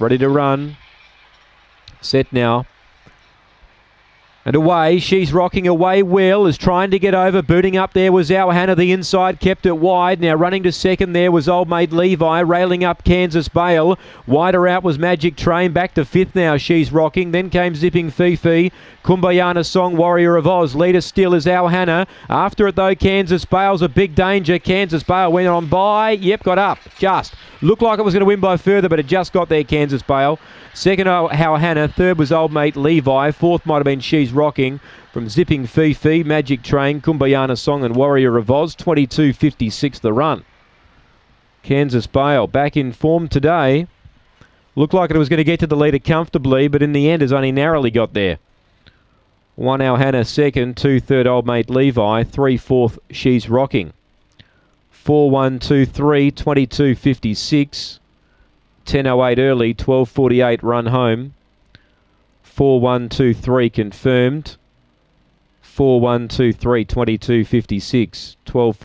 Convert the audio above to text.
Ready to run. Set now. And away, she's rocking away. Will is trying to get over. Booting up there was our Hannah. The inside kept it wide. Now running to second there was old mate Levi. Railing up Kansas Bale. Wider out was Magic Train. Back to fifth now. She's rocking. Then came Zipping Fifi. Kumbayana Song Warrior of Oz. Leader still is our Hannah. After it though, Kansas Bale's a big danger. Kansas Bale went on by. Yep, got up. Just. Looked like it was going to win by further, but it just got there, Kansas Bale. Second, our Hannah. Third was old mate Levi. Fourth might have been She's Rocking from Zipping Fifi, Magic Train, Kumbayana Song, and Warrior of Oz. 22.56 the run. Kansas Bale back in form today. Looked like it was going to get to the leader comfortably, but in the end has only narrowly got there. One our Hannah second, two third old mate Levi, three fourth she's rocking. Four one two three, twenty two fifty six. 10.08 early, 12.48 run home. 4-1-2-3 confirmed. 4-1-2-3, 22.56, 12